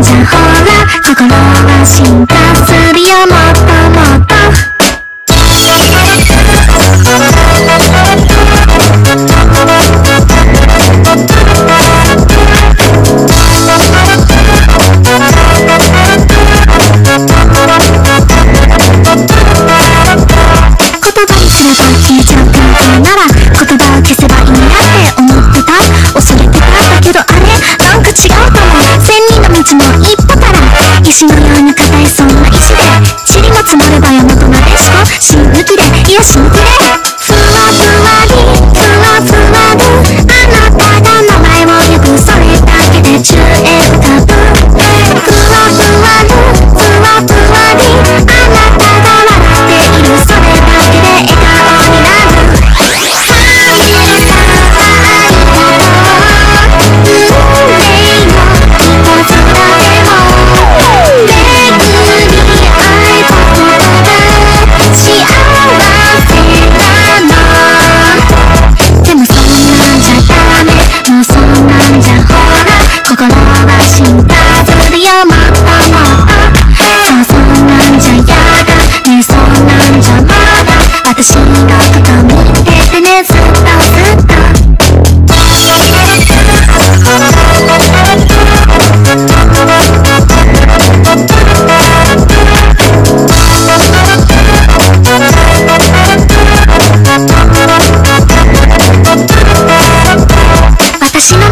じゃほら心は進化死ぬ気でよし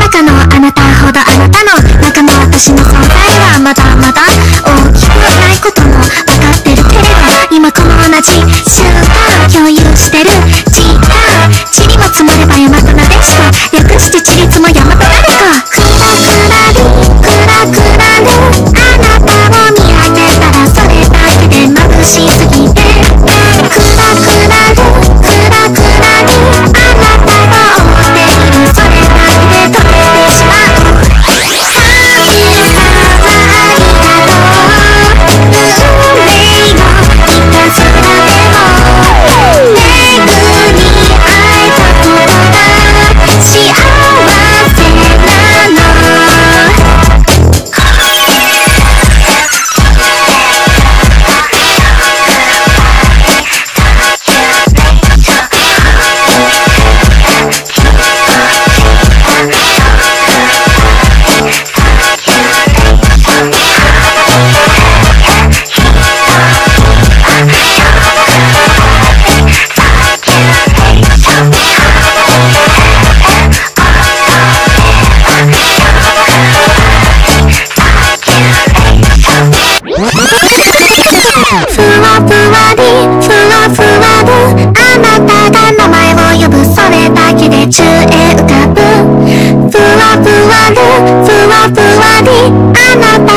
中のあなたほどあなたの中の私の存在ふわるふわふわにあなた